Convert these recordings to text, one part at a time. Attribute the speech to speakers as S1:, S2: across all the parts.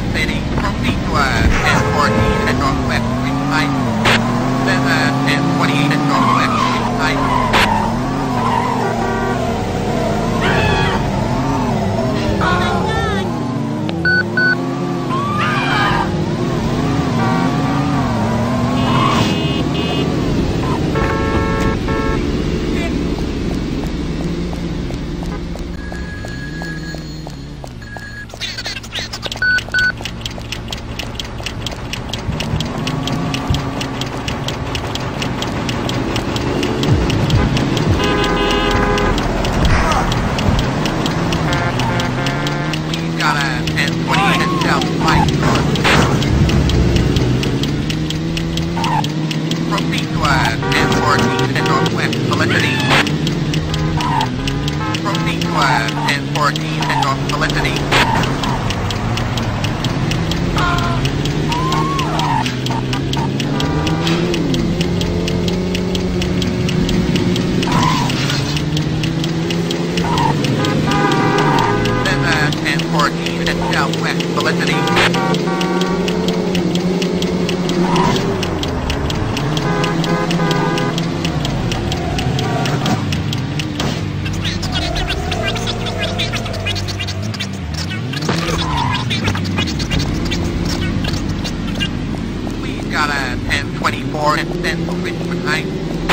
S1: Long City, proceed to uh, S14 and northwest, right? Then uh, S28 northwest, right? southwest velocity. We've got a 1024 at Central Richmond Heights.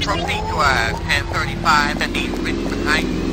S1: Proceed to uh, 1035 and east behind you.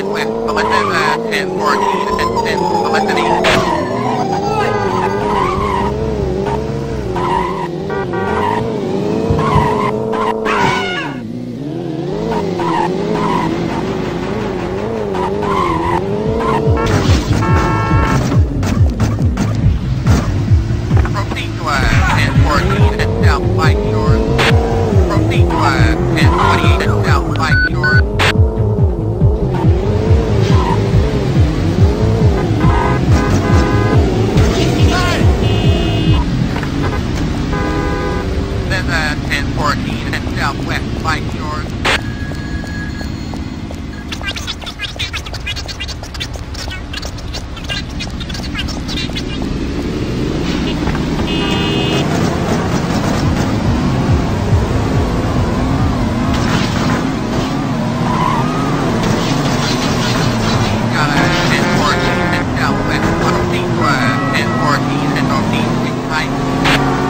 S1: Finland, Malaysia, and Oregon. and or the end the time.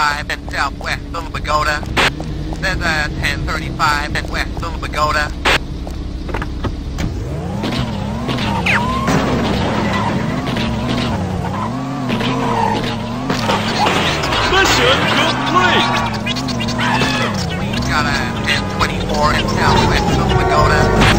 S1: 1035 and southwest Little Bogota. There's a 1035 and west Little Bogota. Mission complete! We got a 1024 in southwest Little Bogota.